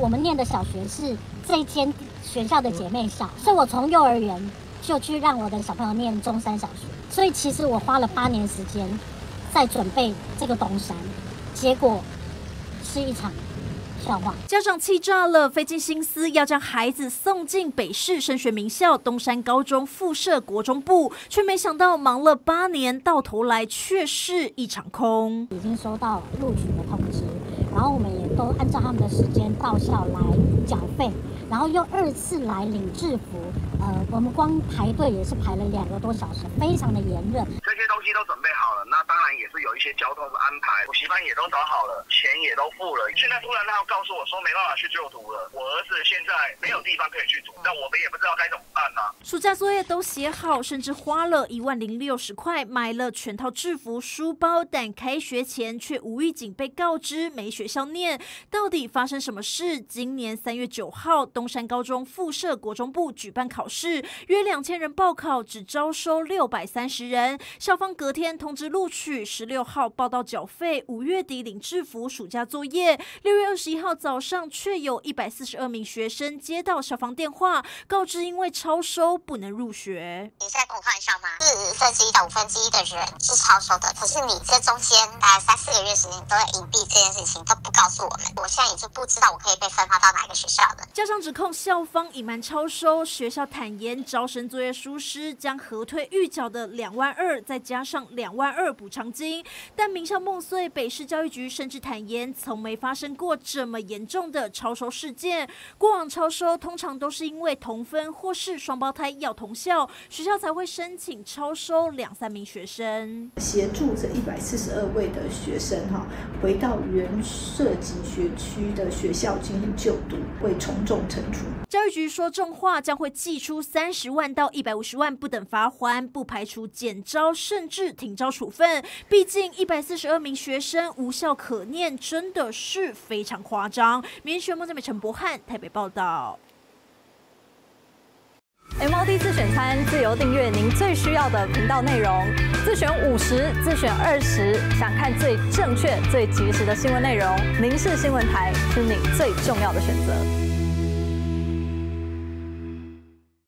我们念的小学是这一间学校的姐妹校，所以我从幼儿园就去让我的小朋友念中山小学。所以其实我花了八年时间在准备这个东山，结果是一场。家长气炸了，费尽心思要将孩子送进北市升学名校东山高中附设国中部，却没想到忙了八年，到头来却是一场空。已经收到录取的通知，都按照他们的时间到校来缴费，然后又二次来领制服。呃，我们光排队也是排了两个多小时，非常的炎热。这些东西都准备好了，那当然也是有一些交通的安排，补习班也都找好了，钱也都付了。现在突然他要告诉我说没办法去就读了，我儿子现在没有地方可以去读，那我们也不知道该怎么办呢。暑假作业都写好，甚至花了一万零六十块买了全套制服、书包，但开学前却无预警被告知没学校念。到底发生什么事？今年三月九号，东山高中附设国中部举办考。考试约两千人报考，只招收六百三十人。校方隔天通知录取，十六号报到缴费，五月底领制服、暑假作业。六月二十一号早上，却有一百四十二名学生接到校方电话，告知因为超收不能入学。你在跟我开玩笑吗？四分之一到五分之一的人是超收的，可是你这中间大概三四个月时间都在隐蔽这件事情，都不告诉我们。我现在已经不知道我可以被分发到哪个学校了。加上指控校方隐瞒超收，学校。坦言招生作业疏失将核退预缴的两万二，再加上两万二补偿金，但名校梦碎北市教育局甚至坦言，从没发生过这么严重的超收事件。过往超收通常都是因为同分或是双胞胎要同校，学校才会申请超收两三名学生，协助这一百四十二位的学生哈，回到原涉及学区的学校进行就读，会从重惩处。教育局说，重话将会寄出三十万到一百五十万不等罚款，不排除减招甚至停招处分。毕竟一百四十二名学生无效可念，真的是非常夸张。民学梦在美陈博汉台北报道。MOD 自选餐自由订阅您最需要的频道内容，自选五十，自选二十，想看最正确、最及时的新闻内容，民事新闻台是你最重要的选择。